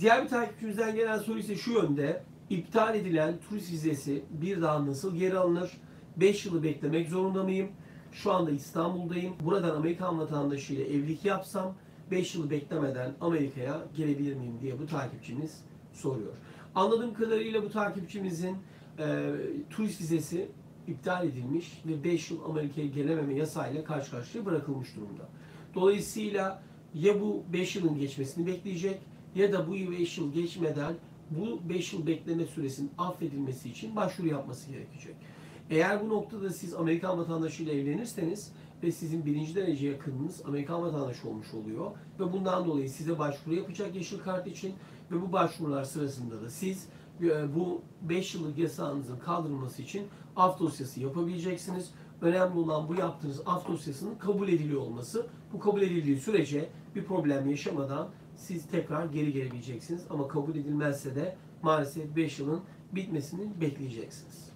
Diğer bir takipçimizden gelen soru ise şu yönde. İptal edilen turist vizesi bir daha nasıl geri alınır? 5 yılı beklemek zorunda mıyım? Şu anda İstanbul'dayım. Buradan Amerikan vatandaşıyla evlilik yapsam 5 yılı beklemeden Amerika'ya gelebilir miyim diye bu takipçimiz soruyor. Anladığım kadarıyla bu takipçimizin e, turist vizesi iptal edilmiş ve 5 yıl Amerika'ya gelememe yasayla karşı karşıya bırakılmış durumda. Dolayısıyla ya bu 5 yılın geçmesini bekleyecek ya da bu 5 yıl geçmeden bu 5 yıl bekleme süresinin affedilmesi için başvuru yapması gerekecek. Eğer bu noktada siz Amerikan vatandaşıyla evlenirseniz ve sizin birinci derece yakınınız Amerikan vatandaşı olmuş oluyor ve bundan dolayı size başvuru yapacak yeşil kart için ve bu başvurular sırasında da siz e, bu 5 yıllık yasağınızın kaldırılması için af dosyası yapabileceksiniz. Önemli olan bu yaptığınız af dosyasının kabul ediliyor olması. Bu kabul edildiği sürece bir problem yaşamadan siz tekrar geri gelebileceksiniz. Ama kabul edilmezse de maalesef 5 yılın bitmesini bekleyeceksiniz.